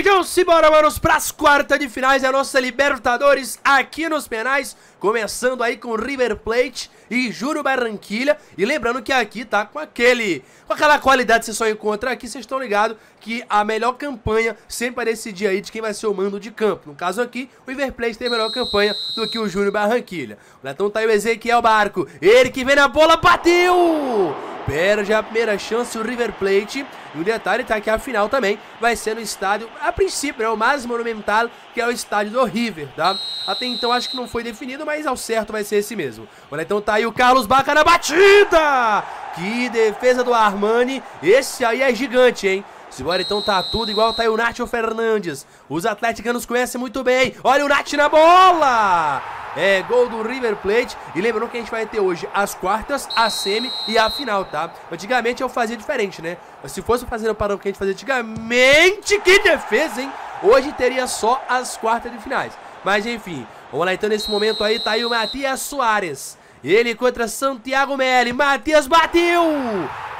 Então simbora, manos, pras quartas de finais da nossa Libertadores aqui nos penais Começando aí com River Plate e Júnior Barranquilha E lembrando que aqui tá com aquele, com aquela qualidade que você só encontra aqui Vocês estão ligados que a melhor campanha sempre vai decidir aí de quem vai ser o mando de campo No caso aqui, o River Plate tem a melhor campanha do que o Júnior Barranquilha Então tá aí o Ezequiel Barco, ele que vem na bola, bateu! perde a primeira chance o River Plate. E o detalhe tá que a final também vai ser no estádio, a princípio, é o mais monumental, que é o estádio do River, tá? Até então acho que não foi definido, mas ao certo vai ser esse mesmo. Olha, então tá aí o Carlos Baca na batida! Que defesa do Armani, esse aí é gigante, hein? Simbora, então tá tudo igual tá aí o Nacho Fernandes. Os atleticanos conhecem muito bem. Olha o Nath na bola! É, gol do River Plate. E lembrando que a gente vai ter hoje as quartas, a semi e a final, tá? Antigamente eu fazia diferente, né? Se fosse fazer o padrão que a gente fazia antigamente, que defesa, hein? Hoje teria só as quartas de finais. Mas enfim, vamos lá então nesse momento aí, tá aí o Matias Soares. Ele contra Santiago Melli. Matias bateu!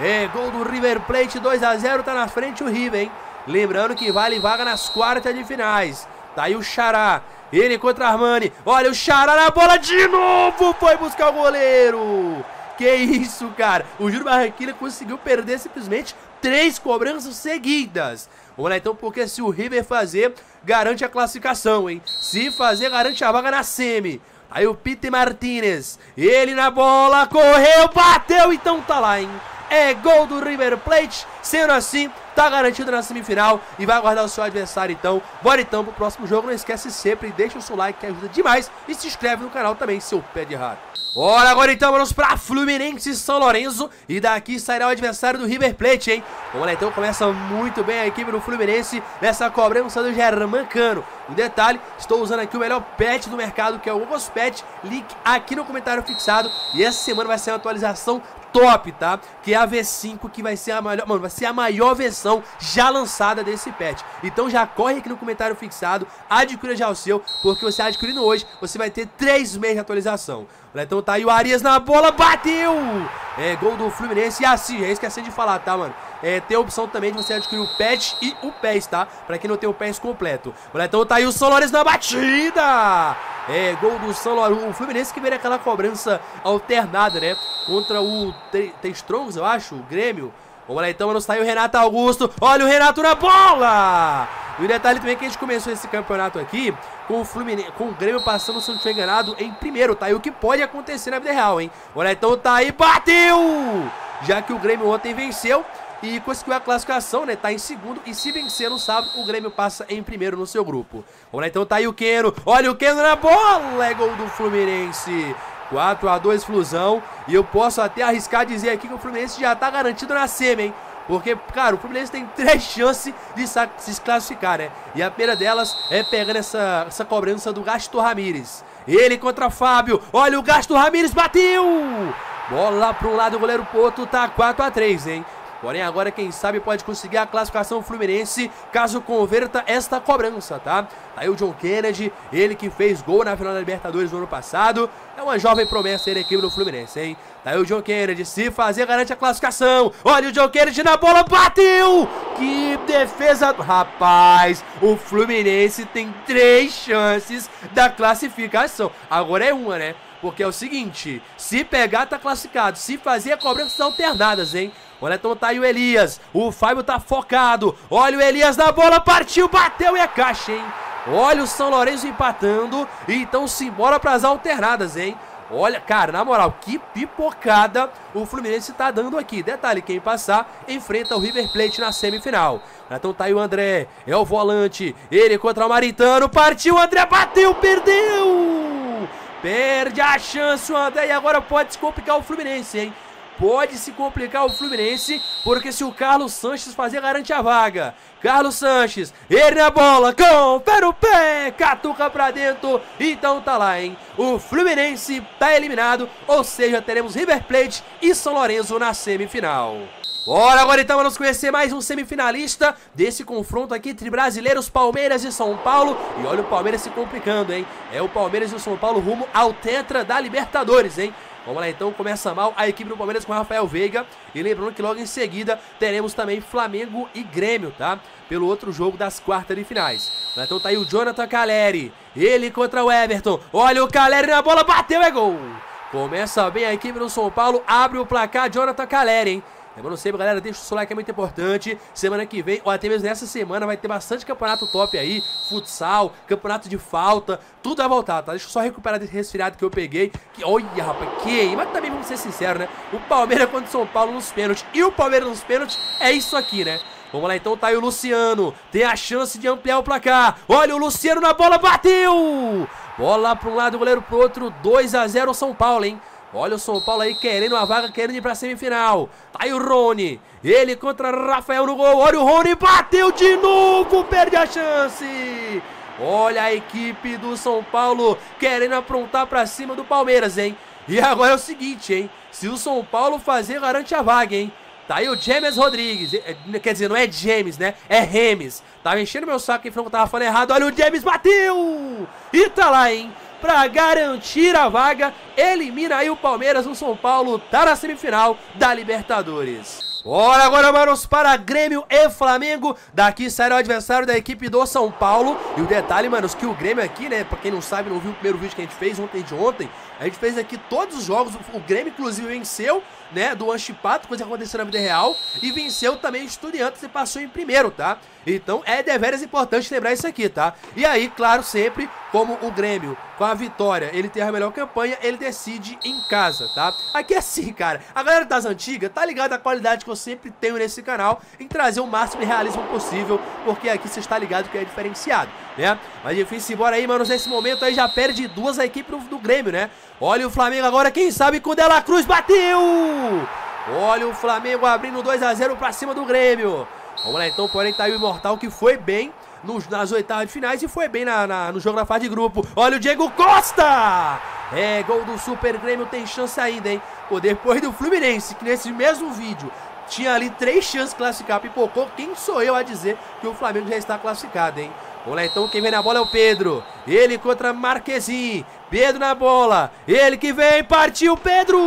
É, gol do River Plate 2 a 0 tá na frente o River, hein? Lembrando que vale vaga nas quartas de finais. Tá aí o Xará. Ele contra Armani. Olha o Xará na bola de novo. Foi buscar o goleiro. Que isso, cara. O Júlio Barranquilla conseguiu perder simplesmente três cobranças seguidas. Vamos lá então, porque se o River fazer, garante a classificação, hein? Se fazer, garante a vaga na semi. Aí o Peter Martinez, ele na bola, correu, bateu, então tá lá, hein? É gol do River Plate, sendo assim, tá garantido na semifinal e vai aguardar o seu adversário então. Bora então pro próximo jogo, não esquece sempre, deixa o seu like que ajuda demais e se inscreve no canal também, seu pé de rato. Bora agora então, vamos pra Fluminense São Lourenço e daqui sairá o adversário do River Plate, hein? Vamos lá então, começa muito bem a equipe do Fluminense nessa cobrança do Germán Cano. Um detalhe, estou usando aqui o melhor pet do mercado, que é o Ogos Pet, link aqui no comentário fixado e essa semana vai ser uma atualização top, tá? Que é a V5, que vai ser a maior, mano, vai ser a maior versão já lançada desse patch. Então já corre aqui no comentário fixado, adquira já o seu, porque você adquirindo hoje, você vai ter 3 meses de atualização. Então tá aí o Arias na bola, bateu! É, gol do Fluminense e assim, é esqueci de falar, tá, mano? É, tem a opção também de você adquirir o patch e o PES, tá? Pra quem não tem o PES completo. Então tá aí o Solores na batida! É, gol do São Lourenço. O Fluminense que veio aquela cobrança alternada, né? Contra o T-Strongs, eu acho, o Grêmio. Vamos lá então, mano, saiu o Renato Augusto. Olha o Renato na bola! E o detalhe também é que a gente começou esse campeonato aqui com o Fluminense, com o Grêmio passando, se não tiver enganado, em primeiro, tá? E o que pode acontecer na vida real, hein? Olha então, tá aí, bateu! Já que o Grêmio ontem venceu, e conseguiu a classificação, né? Tá em segundo e se vencer no sábado, o Grêmio passa em primeiro no seu grupo. Vamos lá, então tá aí o Keno. Olha o Keno na bola! É gol do Fluminense. 4 a 2 Flusão. E eu posso até arriscar dizer aqui que o Fluminense já tá garantido na semi, hein? Porque, cara, o Fluminense tem três chances de se classificar, né? E a primeira delas é pegando essa, essa cobrança do Gasto Ramírez. Ele contra Fábio. Olha o Gasto Ramírez, bateu! Bola um lado, o goleiro Poto tá 4 a 3 hein? Porém, agora quem sabe pode conseguir a classificação Fluminense caso converta esta cobrança, tá? Aí o John Kennedy, ele que fez gol na final da Libertadores no ano passado, é uma jovem promessa da equipe do Fluminense, hein? Tá aí o John Kennedy, se fazer garante a classificação. Olha o John Kennedy na bola, bateu! Que defesa! Rapaz, o Fluminense tem três chances da classificação. Agora é uma, né? Porque é o seguinte, se pegar tá classificado, se fazer cobranças alternadas, hein? Olha, então tá aí o Elias. O Fábio tá focado. Olha o Elias na bola, partiu, bateu e é caixa, hein? Olha o São Lourenço empatando. Então simbora pras alternadas, hein? Olha, cara, na moral, que pipocada o Fluminense tá dando aqui. Detalhe, quem passar enfrenta o River Plate na semifinal. Então tá aí o André, é o volante. Ele contra o Maritano, partiu, André bateu, perdeu! Perde a chance o André e agora pode se complicar o Fluminense, hein? pode se complicar o Fluminense, porque se o Carlos Sanches fazer, garante a vaga. Carlos Sanches, ele na bola, confere o pé, catuca pra dentro, então tá lá, hein? O Fluminense tá eliminado, ou seja, teremos River Plate e São Lourenço na semifinal. Bora agora então vamos conhecer mais um semifinalista desse confronto aqui entre brasileiros Palmeiras e São Paulo. E olha o Palmeiras se complicando, hein? É o Palmeiras e o São Paulo rumo ao tetra da Libertadores, hein? Vamos lá então, começa mal a equipe do Palmeiras com Rafael Veiga. E lembrando que logo em seguida teremos também Flamengo e Grêmio, tá? Pelo outro jogo das quartas de finais. Então tá aí o Jonathan Caleri. Ele contra o Everton. Olha o Caleri na bola, bateu, é gol! Começa bem a equipe do São Paulo, abre o placar Jonathan Caleri, hein? Lembrando sempre, galera, deixa o seu like, é muito importante. Semana que vem, ou até mesmo nessa semana, vai ter bastante campeonato top aí. Futsal, campeonato de falta, tudo vai voltar, tá? Deixa eu só recuperar desse resfriado que eu peguei. Que, olha, rapaz, que... Mas também vamos ser sinceros, né? O Palmeiras contra o São Paulo nos pênaltis. E o Palmeiras nos pênaltis é isso aqui, né? Vamos lá então, tá aí o Luciano. Tem a chance de ampliar o placar. Olha o Luciano na bola, bateu! Bola para um lado, goleiro pro outro. 2 a 0 São Paulo, hein? Olha o São Paulo aí querendo a vaga, querendo ir pra semifinal. Tá aí o Rony. Ele contra Rafael no gol. Olha o Rony, bateu de novo, perde a chance. Olha a equipe do São Paulo querendo aprontar pra cima do Palmeiras, hein? E agora é o seguinte, hein? Se o São Paulo fazer, garante a vaga, hein? Tá aí o James Rodrigues. É, quer dizer, não é James, né? É Remes. Tava enchendo meu saco que eu tava falando errado. Olha o James, bateu! E tá lá, hein? Para garantir a vaga, elimina aí o Palmeiras, o São Paulo tá na semifinal da Libertadores. Bora agora, manos, para Grêmio e Flamengo. Daqui sai o adversário da equipe do São Paulo. E o detalhe, manos, que o Grêmio aqui, né, pra quem não sabe, não viu o primeiro vídeo que a gente fez ontem de ontem, a gente fez aqui todos os jogos. O Grêmio, inclusive, venceu, né, do Anchipato, coisa que aconteceu na vida real. E venceu também Estudiantes e passou em primeiro, tá? Então é deveras importante lembrar isso aqui, tá? E aí, claro, sempre como o Grêmio, com a vitória, ele tem a melhor campanha, ele decide em casa, tá? Aqui é assim, cara, a galera das antigas tá ligada à qualidade que eu sempre tenho nesse canal em trazer o máximo de realismo possível, porque aqui você está ligado que é diferenciado, né? Mas enfim, simbora aí, mano, nesse momento aí já perde duas a equipe do, do Grêmio, né? Olha o Flamengo agora, quem sabe com o Dela Cruz bateu! Olha o Flamengo abrindo 2 a 0 pra cima do Grêmio. Vamos lá então, porém tá aí o Imortal que foi bem nos, nas oitavas de finais e foi bem na, na, no jogo da fase de grupo. Olha o Diego Costa! É, gol do Super Grêmio, tem chance ainda, hein? Pô, depois do Fluminense, que nesse mesmo vídeo tinha ali três chances de classificar, pipocou. Quem sou eu a dizer que o Flamengo já está classificado, hein? Vamos então, quem vem na bola é o Pedro. Ele contra Marquezin. Pedro na bola. Ele que vem, partiu Pedro!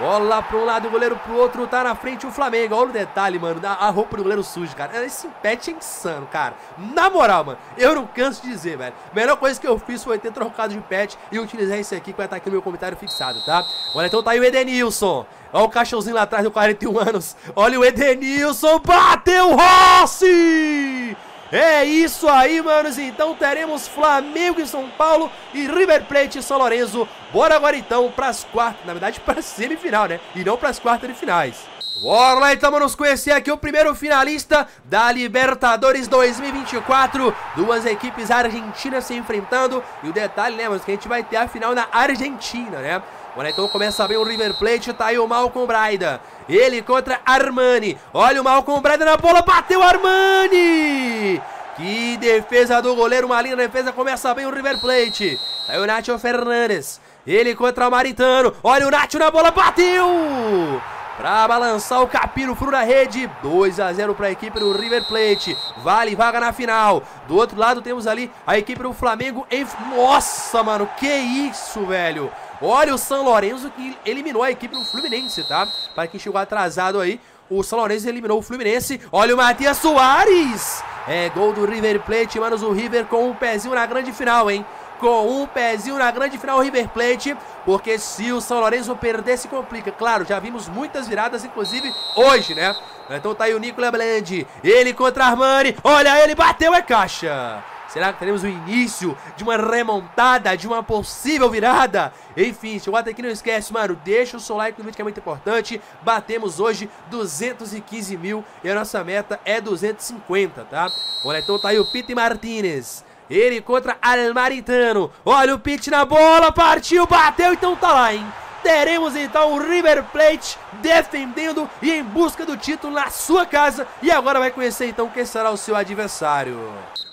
Bola para um lado, o goleiro pro outro, tá na frente o Flamengo. Olha o detalhe, mano, a roupa do goleiro sujo, cara. Esse pet é insano, cara. Na moral, mano, eu não canso de dizer, velho. A melhor coisa que eu fiz foi ter trocado de pet e utilizar esse aqui que vai estar aqui no meu comentário fixado, tá? Olha, então tá aí o Edenilson. Olha o cachorrozinho lá atrás do 41 anos. Olha o Edenilson, bateu Rossi! É isso aí, manos. Então teremos Flamengo e São Paulo e River Plate e São Lourenço. Bora agora então para as quartas, na verdade para semifinal, né? E não para as quartas de finais. Bora lá então, vamos conhecer aqui o primeiro finalista da Libertadores 2024. Duas equipes argentinas se enfrentando. E o detalhe, né, mas que a gente vai ter a final na Argentina, né? Olha, então começa bem o River Plate, tá aí o Malcolm Braida. Ele contra Armani. Olha o Malcolm Braida na bola, bateu Armani! Que defesa do goleiro, uma linda defesa, começa bem o River Plate. Tá aí o Nacho Fernandes. Ele contra o Maritano. Olha o Nacho na bola, bateu! Pra balançar o Capino, furo na rede. 2 a 0 para a equipe do River Plate. Vale vaga na final. Do outro lado temos ali a equipe do Flamengo. Em... Nossa, mano, que isso, velho. Olha o São Lourenço que eliminou a equipe do Fluminense, tá? Para quem chegou atrasado aí, o São Lourenço eliminou o Fluminense. Olha o Matias Soares! É gol do River Plate, manos, o River com um pezinho na grande final, hein? Com um pezinho na grande final o River Plate, porque se o São Lourenço perder se complica. Claro, já vimos muitas viradas, inclusive hoje, né? Então tá aí o Nicolas Blandi, ele contra Armani, olha ele, bateu, é caixa! Será que teremos o início de uma remontada, de uma possível virada? Enfim, chegou até aqui, não esquece, mano, deixa o seu like no vídeo que é muito importante. Batemos hoje 215 mil e a nossa meta é 250, tá? Olha, então tá aí o Pete Martinez. Ele contra Almaritano. Olha o Pete na bola, partiu, bateu, então tá lá, hein? Teremos então o River Plate defendendo e em busca do título na sua casa. E agora vai conhecer então quem será o seu adversário.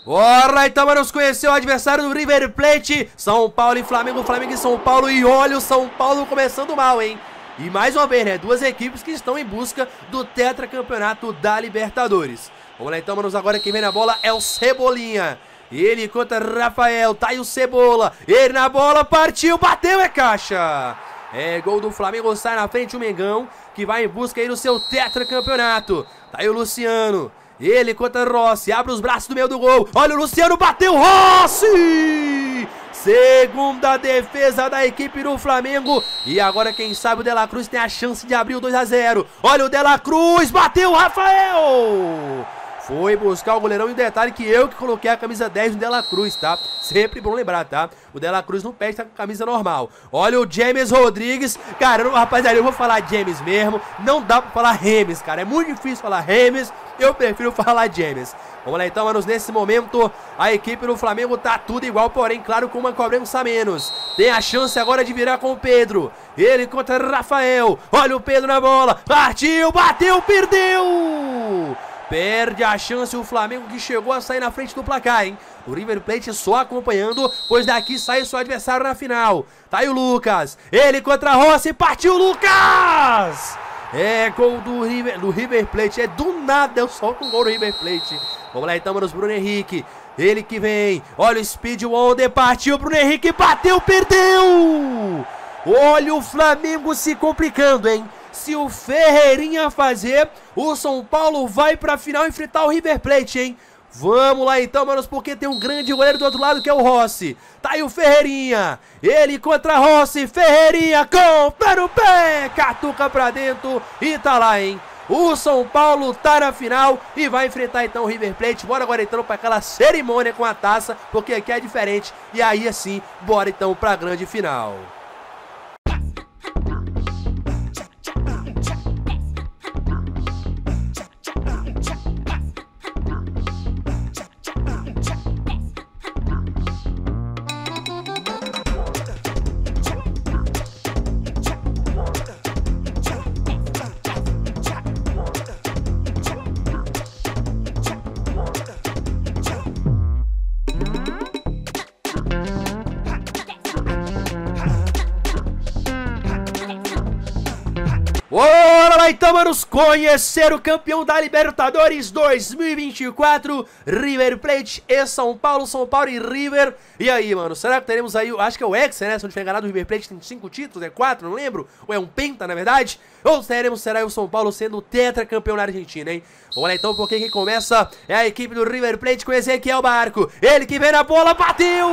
Bora então, vamos conhecer o adversário do River Plate. São Paulo e Flamengo, Flamengo e São Paulo. E olha o São Paulo começando mal, hein? E mais uma vez, né? Duas equipes que estão em busca do tetracampeonato da Libertadores. Vamos lá então, manos. Agora quem vem na bola é o Cebolinha. Ele contra Rafael. Tá aí o Cebola. Ele na bola, partiu, bateu, é caixa. É gol do Flamengo, sai na frente o Mengão, que vai em busca aí do seu tetracampeonato. Tá aí o Luciano. Ele contra Rossi, abre os braços do meio do gol. Olha o Luciano, bateu Rossi! Segunda defesa da equipe do Flamengo. E agora, quem sabe, o Dela Cruz tem a chance de abrir o 2 a 0 Olha o Dela Cruz, bateu Rafael! Foi buscar o goleirão e o detalhe que eu que coloquei a camisa 10 no Dela Cruz, tá? Sempre bom lembrar, tá? O Dela Cruz não pede, tá com a camisa normal. Olha o James Rodrigues. Cara, rapaziada, eu vou falar James mesmo. Não dá pra falar Remes, cara. É muito difícil falar Remes. Eu prefiro falar James. Vamos lá então, manos. Nesse momento, a equipe do Flamengo tá tudo igual, porém, claro, com uma cobrança a menos. Tem a chance agora de virar com o Pedro. Ele contra Rafael. Olha o Pedro na bola. Partiu, bateu, perdeu. Perde a chance o Flamengo que chegou a sair na frente do placar, hein? O River Plate só acompanhando, pois daqui sai seu adversário na final. Tá aí o Lucas. Ele contra Rossi, partiu Lucas! É gol do River, do River Plate. É do nada, eu solto um gol do River Plate. Vamos lá então, manos, Bruno Henrique. Ele que vem. Olha o Speed Wonder, partiu. Bruno Henrique bateu, perdeu! Olha o Flamengo se complicando, hein? Se o Ferreirinha fazer, o São Paulo vai pra final enfrentar o River Plate, hein? Vamos lá então, manos, porque tem um grande goleiro do outro lado que é o Rossi. Tá aí o Ferreirinha. Ele contra Rossi. Ferreirinha com pé no pé. Catuca pra dentro e tá lá, hein? O São Paulo tá na final e vai enfrentar então o River Plate. Bora agora então para aquela cerimônia com a taça, porque aqui é diferente. E aí assim, bora então pra grande final. Então, manos, conhecer o campeão da Libertadores 2024, River Plate e São Paulo, São Paulo e River. E aí, mano, será que teremos aí, acho que é o Hexa, né, se não tiver enganado, o River Plate tem cinco títulos, é quatro, não lembro, ou é um penta, na verdade? Ou teremos, será o São Paulo sendo tetracampeão na Argentina, hein? Vamos lá então, porque quem começa é a equipe do River Plate com Ezequiel Barco, ele que vem na bola, bateu!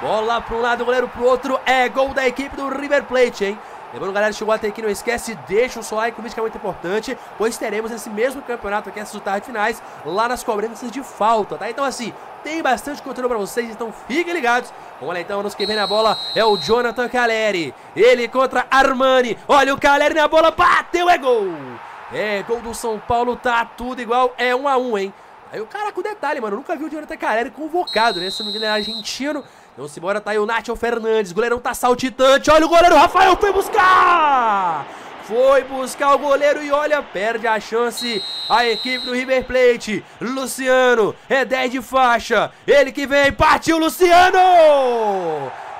Bola para um lado, goleiro pro outro, é gol da equipe do River Plate, hein? Lembrando, galera, chegou até aqui, não esquece, deixa o seu like, o vídeo que é muito importante, pois teremos esse mesmo campeonato aqui, essas resultados finais, lá nas cobranças de falta, tá? Então, assim, tem bastante conteúdo pra vocês, então fiquem ligados. Vamos lá, então, nos que vem na bola é o Jonathan Caleri. Ele contra Armani. Olha o Caleri na bola, bateu, é gol! É, gol do São Paulo, tá tudo igual, é um a um, hein? Aí o cara com detalhe, mano, nunca vi o Jonathan Caleri convocado, né? Se não me engano, é argentino. Então simbora, tá aí o Nacho Fernandes, goleirão tá saltitante, olha o goleiro, Rafael foi buscar! Foi buscar o goleiro e olha, perde a chance a equipe do River Plate. Luciano, é 10 de faixa, ele que vem, partiu Luciano!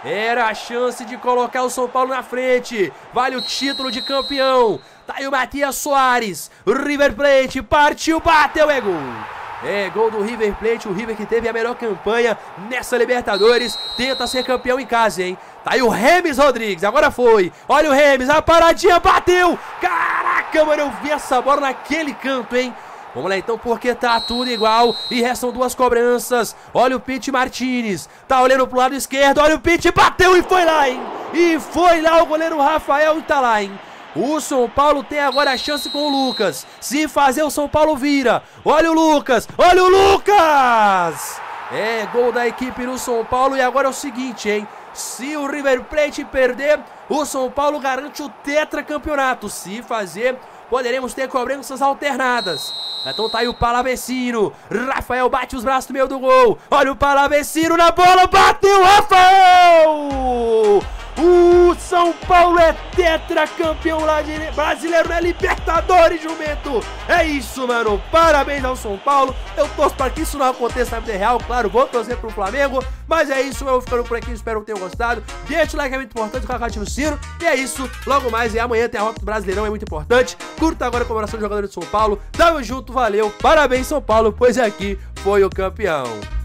Era a chance de colocar o São Paulo na frente, vale o título de campeão. Tá aí o Matias Soares, River Plate, partiu, bateu, é gol! É, gol do River Plate, o River que teve a melhor campanha nessa Libertadores, tenta ser campeão em casa, hein? Tá aí o Remes Rodrigues, agora foi. Olha o Remes, a paradinha bateu. Caraca, mano, eu vi essa bola naquele canto, hein? Vamos lá então, porque tá tudo igual e restam duas cobranças. Olha o Pete Martinez, tá olhando pro lado esquerdo, olha o Pete, bateu e foi lá, hein? E foi lá o goleiro Rafael tá lá, hein? O São Paulo tem agora a chance com o Lucas. Se fazer, o São Paulo vira. Olha o Lucas, olha o Lucas! É gol da equipe do São Paulo e agora é o seguinte, hein? Se o River Plate perder, o São Paulo garante o tetracampeonato. Se fazer, poderemos ter cobranças alternadas. Então tá aí o Palavecino. Rafael bate os braços no meio do gol. Olha o Palavecino na bola, bateu Rafael! O São Paulo é tetracampeão brasileiro na Libertadores, jumento. É isso, mano. Parabéns ao São Paulo. Eu torço para que isso não aconteça na vida real. Claro, vou torcer pro Flamengo. Mas é isso, eu vou ficando por aqui. Espero que tenham gostado. Deixa o like, é muito importante. Coloca ativa o sino. E é isso. Logo mais e amanhã tem a Rota do Brasileirão, é muito importante. Curta agora a comemoração do jogador de São Paulo. Tamo junto, valeu. Parabéns, São Paulo, pois aqui foi o campeão.